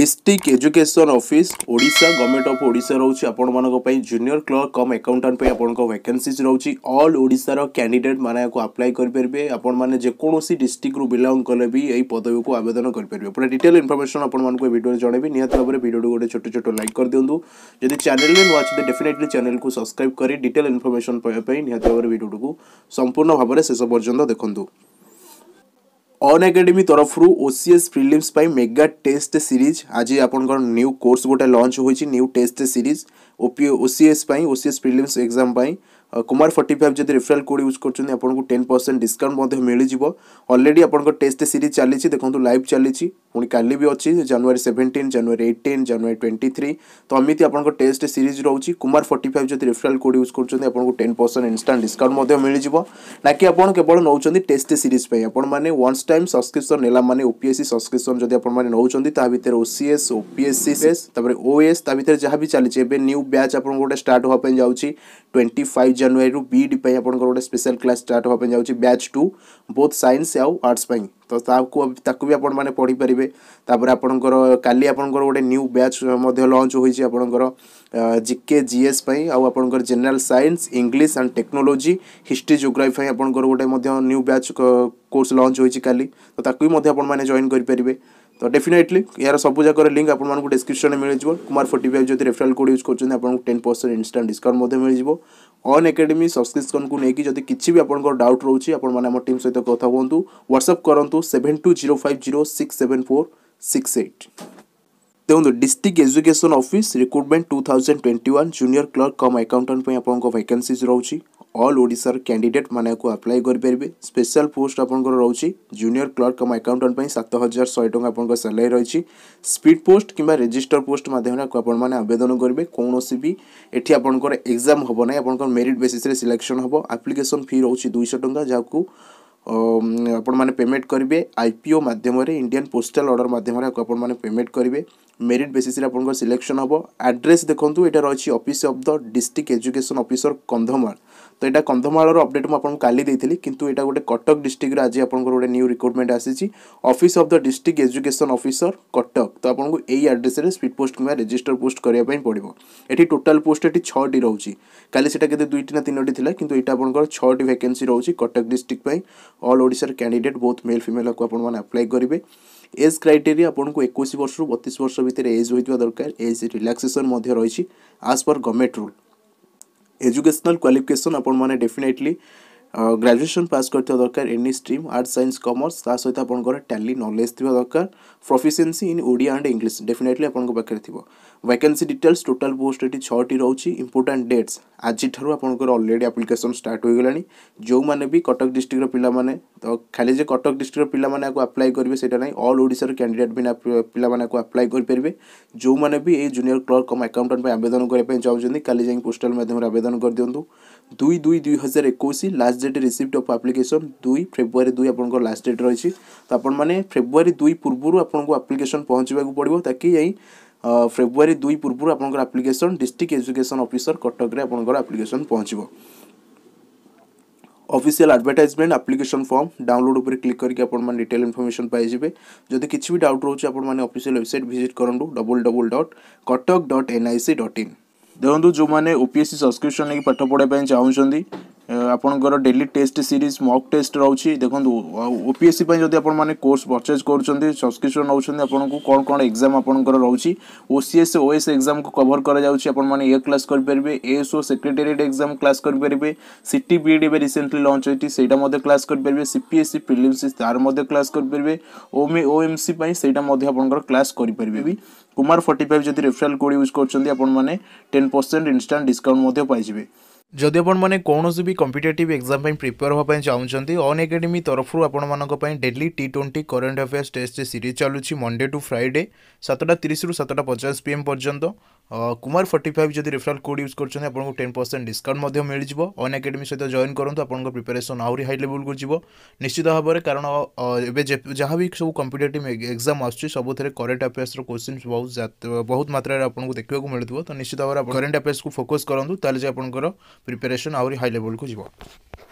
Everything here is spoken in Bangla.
district education office Odisha government of Odisha রয়েছে আপনার জুনিয়র ক্লর্ক কম একাউন্টাট আপনার ভ্যাকেন্সিজ রয়েছে অল ওড়িশার ক্যাডিডেট মানে আপ্লাই করে আপন মানে যেকোন ডিস্ট্রিক্ট রু বিলং কলে বি এই পদবী আবেদন করে পুরা ডিটেল ইনফরমেশন আপনার ভিডিওরে জনাবি নিহতি ভাবে ভিডিওটি গোটে ছোট ছোট লাইক করে দিও যদি চ্যানেল নুয়া অনেক ডেফিনেটলি চ্যানেল কু সবসক্রাইব করে ডিটেল ইনফরমেশন পাওয়া নিহতি ভাবে ভিডিওটি সম্পূর্ণ ভাবে শেষ পর্যন্ত দেখুন ଅନ୍ ଏକାଡେମୀ ତରଫରୁ ଓ ସି ଏସ୍ ପ୍ରିଲିମ୍ସ ପାଇଁ ମେଗା ଟେଷ୍ଟ ସିରିଜ୍ ଆଜି ଆପଣଙ୍କର ନ୍ୟୁ କୋର୍ସ ଗୋଟେ ଲଞ୍ଚ ହୋଇଛି new test series OP OCS ପାଇଁ ଓସିଏସ୍ ପ୍ରିଲିମ୍ସ ଏକ୍ଜାମ୍ ପାଇଁ କୁମାର ଫର୍ଟି ଫାଇଭ୍ ଯଦି ରେଫରାଲ୍ କୋଡ଼୍ ୟୁଜ୍ କରୁଛନ୍ତି ଆପଣଙ୍କୁ ଟେନ୍ ପରସେଣ୍ଟ ଡିସ୍କାଉଣ୍ଟ ମଧ୍ୟ ମିଳିଯିବ ଅଲରେଡ଼ି ଆପଣଙ୍କ ଟେଷ୍ଟ ସିରିଜ୍ ଚାଲିଛି ଦେଖନ୍ତୁ ଲାଇଭ୍ ଚାଲିଛି ପୁଣି କାଲି ବି ଅଛି January seventeen January eighteen January twenty three ତ ଏମିତି ଆପଣଙ୍କ ଟେଷ୍ଟ ସିରିଜ୍ ରହୁଛି କୁମାର ଫର୍ଟି ଫାଇଭ୍ ଯଦି ରେଫରାଲ୍ କୋଡ଼୍ ୟୁଜ୍ କରୁଛନ୍ତି ଆପଣଙ୍କୁ ଟେନ୍ ପରସେଣ୍ଟ ଇନଷ୍ଟାଣ୍ଟ ଡିସ୍କାଉଣ୍ଟ ମଧ୍ୟ ମିଳିଯିବ ନା କି ଆପଣ କେବଳ ନେଉଛନ୍ତି ଟେଷ୍ଟ ସିରିଜ୍ ପାଇଁ ଆପଣମାନେ ୱାନ୍ସ ଟାଇମ୍ ସବସ୍କ୍ରିପ୍ସନ୍ ନେଲା ମାନେ ଓପିଏସ୍ସି ସବସ୍କ୍ରିପ୍ସନ୍ ଯଦି ଆପଣମାନେ ନେଉଛନ୍ତି ତା ଭିତରେ ଓସିଏସ୍ ଓପିଏସ୍ସି ତାପରେ ଓଏସ୍ ତା ଭିତରେ ଯାହା ବି ଚାଲିଛି ଏବେ ନ୍ୟୁ ବ୍ୟାଚ୍ ଆପଣଙ୍କର ଗୋଟେ ଷ୍ଟାର୍ଟ ହେବା ପାଇଁ ଯାଉଛି ଟ୍ୱେଣ୍ଟି ଫାଇଭ୍ ଜାନୁଆରୀରୁ ବିଇଡ଼ି ପାଇଁ ଆପଣଙ୍କର ଗୋଟେ ସ୍ପେଶାଲ କ୍ଲାସ୍ ଷ୍ଟାର୍ଟ ହେବା ପାଇଁ ଯାଉଛି ବ୍ୟାଚ୍ ଟୁ ବୋଥ୍ ସାଇନ୍ସ ଆଉ ଆର୍ଟ୍ସ ପାଇଁ ତ ତାକୁ ତାକୁ ବି ଆପଣମାନେ ପଢ଼ିପାରିବେ ତାପରେ ଆପଣଙ୍କର କାଲି ଆପଣଙ୍କର ଗୋଟେ ନ୍ୟୁ ବ୍ୟାଚ୍ ମଧ୍ୟ ଲଞ୍ଚ ହୋଇଛି ଆପଣଙ୍କର ଜିକେ ଜିଏସ୍ ପାଇଁ ଆଉ ଆପଣଙ୍କର general science English and technology history geography ପାଇଁ ଆପଣଙ୍କର ଗୋଟେ ମଧ୍ୟ ନ୍ୟୁ ବ୍ୟାଚ୍ କୋର୍ସ ଲଞ୍ଚ ହୋଇଛି କାଲି ତ ତାକୁ ବି ମଧ୍ୟ ଆପଣମାନେ ଜଏନ୍ କରିପାରିବେ তো ডেফিনেটলি ଏହାର ସବୁଯାକର ଲିଙ୍କ୍ ଆପଣମାନଙ୍କୁ ଡେସ୍କ୍ରିପ୍ସନ୍ରେ ମିଳିଯିବ କୁମାର ଫୋର୍ଟି ଫାଇଭ୍ ଯଦି ରେଫରାଲ୍ କୋଡ଼୍ ୟୁଜ୍ କରୁଛନ୍ତି ଆପଣଙ୍କୁ ଟେନ୍ ପରସେଣ୍ଟ ଇନଷ୍ଟାଣ୍ଟ ଡିସ୍କାଉଣ୍ଟ ମଧ୍ୟ ମିଳିଯିବ ଅନ୍ ଏକାଡେମୀ ସବସ୍କ୍ରିପ୍ସନ୍କୁ ନେଇକି ଯଦି କିଛି ବି ଆପଣଙ୍କର ଡାଉଟ୍ ରହୁଛି ଆପଣମାନେ ଆମ ଟିମ୍ ସହିତ କଥା ହୁଅନ୍ତୁ ହ୍ୱାଟ୍ସଅପ୍ କରନ୍ତୁ seven two zero five zero six seven four six eight দেখুন district education office recruitment two thousand twenty one junior clerk cum accountant আপনার ভ্যাকেন্সিজ রয়েছে অল ওডিশাৰ ক্যান্ডিডেট মানাকু এপ্লাই কৰিব স্পেশাল পোষ্ট আপোনক ৰাউচি জুনিয়ৰ ক্লৰ্ক কাম একাউণ্টে পই 7100 টকা আপোনক স্যালৰি ৰাউচি স্পিড পোষ্ট কিবা ৰেজিষ্টৰ পোষ্ট মাধ্যমৰে আপোন মানে আবেদন কৰিব কোনসিবি এঠী আপোনকৰ এক্সাম হবো নাই আপোনক মেৰিট বেসিসৰে सिलेक्सन হবো এপ্লিকেচন ফি ৰাউচি 200 টকা যাকু আপোন মানে পেমেন্ট কৰিব আইপিও মাধ্যমৰে ইনডিয়ান পোষ্টাল অৰ্ডাৰ মাধ্যমৰে আপোন মানে পেমেন্ট কৰিব মেরিট বেসিসে আপনার সিলেকশন হব আড্রেস দেখুন এটা রয়েছে office of the district education officer Kandhamal তো এটা কন্ধমালর অপডেট মু আপনার কালি দিয়েছিলি কিন্তু এটা গোটে কটক ডিস্ট্রিক্টরে আজ আপনার গোটে new recruitment আসিছি office of the district education officer Cuttack তো আপনার এই আড্রেসে স্পিড পোস্ট কিংবা রেজিষ্টর পোস্ট করা পড়ব এটি টোটাল পোস্ট এটি ছটি রয়েছে কালি সেটা কেতে দুইটি না তিনোটি লা কিন্তু এটা আপনার ছটি ভ্যাকেন্সি রয়েছে কটক ডিস্ট্রিক্ট অল ওড়িশার ক্যান্ডিডেট বহুত মেল ফিমেল আপনার আপ্লাই করবে ଏଜ୍ କ୍ରାଇଟେରିଆ ଆପଣଙ୍କୁ ଏକୋଇଶ ବର୍ଷରୁ ବତିଶ ବର୍ଷ ଭିତରେ ଏଜ୍ ହୋଇଥିବା ଦରକାର ଏଜ୍ ରିଲାକ୍ସେସନ୍ ମଧ୍ୟ ରହିଛି as per government rule educational qualification ଆପଣମାନେ ଡେଫିନେଟଲି ଗ୍ରାଜୁଏସନ୍ ପାସ୍ କରିଥିବା ଦରକାର any stream art science commerce ତା ସହିତ ଆପଣଙ୍କର ଟାଲି ନଲେଜ୍ ଥିବା ଦରକାର proficiency in Odia and English definitely ଆପଣଙ୍କ ପାଖରେ ଥିବ ଭ୍ୟାକେନ୍ସି ଡିଟେଲ୍ସ ଟୋଟାଲ୍ ପୋଷ୍ଟ ଏଠି ଛଅଟି ରହୁଛି ଇମ୍ପୋର୍ଟାଣ୍ଟ ଡେଟ୍ସ ଆଜିଠାରୁ ଆପଣଙ୍କର ଅଲରେଡ଼ି ଆପ୍ଲିକେସନ୍ ଷ୍ଟାର୍ଟ ହୋଇଗଲାଣି ଯେଉଁମାନେ ବି କଟକ ଡିଷ୍ଟ୍ରିକ୍ଟର ପିଲାମାନେ ତ ଖାଲି ଯେ କଟକ ଡିଷ୍ଟ୍ରିକ୍ଟର ପିଲାମାନେ ଆକୁ ଆପ୍ଲାଏ କରିବେ ସେଇଟା ନାହିଁ ଅଲ୍ ଓଡ଼ିଶାର କ୍ୟାଣ୍ଡିଡେଟ୍ ବି ପିଲାମାନେ ଆକୁ ଆପ୍ଲାଏ କରିପାରିବେ ଯେଉଁମାନେ ବି ଏଇ ଜୁନିୟର କ୍ଲର୍କ କମ୍ ଆକାଉଣ୍ଟାଣ୍ଟ ପାଇଁ ଆବେଦନ କରିବା ପାଇଁ ଚାହୁଁଛନ୍ତି କାଲି ଯାଇ ପୋଷ୍ଟାଲ୍ ମାଧ୍ୟମରେ ଆବେଦନ କରିଦିଅନ୍ତୁ দুই দুই দুই হଜାର ଏକୋଇଶ last date receipt of application ଦୁଇ ଫେବୃଆରୀ ଦୁଇ ଆପଣଙ୍କର ଲାଷ୍ଟ ଡେଟ୍ ରହିଛି ତ ଆପଣମାନେ ଫେବୃଆରୀ ଦୁଇ ପୂର୍ବରୁ ଆପଣଙ୍କୁ ଆପ୍ଲିକେସନ୍ ପହଞ୍ଚିବାକୁ ପଡ଼ିବ ତାକି ଯାଇ ଫେବୃଆରୀ ଦୁଇ ପୂର୍ବରୁ ଆପଣଙ୍କର ଆପ୍ଲିକେସନ୍ ଡିଷ୍ଟ୍ରିକ୍ଟ ଏଜୁକେସନ୍ ଅଫିସର କଟକରେ ଆପଣଙ୍କର ଆପ୍ଲିକେସନ୍ ପହଞ୍ଚିବ official advertisement application form download উপরে ক্লিক করি আপনার ডিটেল ইনফরমেশন পাইবে যদি কিছু বি ডাউট রয়েছে আপনার অফিসিয়াল ওয়েবসাইট ভিজিট করুন double double dot Cuttack dot NIC dot in ଦେଖନ୍ତୁ ଯେଉଁମାନେ O P S C subscription ନେଇକି ପାଠ ପଢ଼ିବା ପାଇଁ ଚାହୁଁଛନ୍ତି ଆପଣଙ୍କର daily test series mock test ରହୁଛି ଦେଖନ୍ତୁ ଓପିଏସ୍ସି ପାଇଁ ଯଦି ଆପଣମାନେ କୋର୍ସ ପରଚେଜ୍ କରୁଛନ୍ତି ସବସ୍କ୍ରିପ୍ସନ୍ ନେଉଛନ୍ତି ଆପଣଙ୍କୁ କ'ଣ କ'ଣ ଏକ୍ଜାମ୍ ଆପଣଙ୍କର ରହୁଛି ଓସିଏସ୍ ଏସ୍ ଏକ୍ଜାମ୍କୁ କଭର୍ କରାଯାଉଛି ଆପଣମାନେ ଏ କ୍ଲାସ୍ କରିପାରିବେ ଏଏସ୍ଓ ସେକ୍ରେଟେରିଏଟ୍ ଏକ୍ଜାମ୍ କ୍ଲାସ୍ କରିପାରିବେ ସିଟି ବି ବିଇଡ଼ି ଏବେ ରିସେଣ୍ଟଲି ଲଞ୍ଚ ହୋଇଛି ସେଇଟା ମଧ୍ୟ କ୍ଲାସ୍ କରିପାରିବେ ସିପିଏସ୍ସି ପ୍ରିଲିମ୍ସ ତାର ମଧ୍ୟ କ୍ଲାସ୍ କରିପାରିବେ ଓମି ସି ପାଇଁ ସେଇଟା ମଧ୍ୟ ଆପଣଙ୍କର କ୍ଲାସ୍ କରିପାରିବେ ବି କୁମାର ଫର୍ଟି ଫାଇଭ୍ ଯଦି ରେଫରାଲ୍ କୋଡ଼୍ ୟୁଜ୍ କରୁଛନ୍ତି ଆପଣମାନେ ଟେନ୍ ପରସେଣ୍ଟ ଇନଷ୍ଟାଣ୍ଟ ଡିସ୍କାଉଣ୍ଟ ମଧ୍ୟ ପାଇଯିବେ ଯଦି ଆପଣମାନେ କୌଣସି ବି କମ୍ପିଟେଟିଭ୍ ଏକ୍ଜାମ୍ ପାଇଁ ପ୍ରିପେୟାର ହେବା ପାଇଁ ଚାହୁଁଛନ୍ତି ଅନ୍ ଏକାଡେମୀ ତରଫରୁ ଆପଣମାନଙ୍କ ପାଇଁ daily T twenty current affairs test series ଚାଲୁଛି ମଣ୍ଡେ ଟୁ ଫ୍ରାଇଡ଼େ ସାତଟା ତିରିଶରୁ ସାତଟା ପଚାଶ ପି ଏମ୍ ପର୍ଯ୍ୟନ୍ତ কুমার ফর্টি ফাইভ যদি রেফরাল কোড ইউজ করছেন আপনার টেন পরসেন্ট ডিসকাউন্ট মিলিযোগ অন একাডেমি সহ জয়েন করতু আপনার প্রিপারেসন আহরি হাই লেভেলকু যাব নিশ্চিত ভাবে কারণ এবে যা বি সব কম্পিটেটিভ এক্সাম আসছে সবুথে করেন্ট আফেয়ার্সর কোশ্চিন বহু বহু মাত্রায় আপনার দেখা মিলুব তো নিশ্চিত ভাবে করেন্ট আফেয়ার্সকে ফোকস করতু তাহলে যে আপনার প্রিপারেসন আহরি হাই লেভেলকু যাব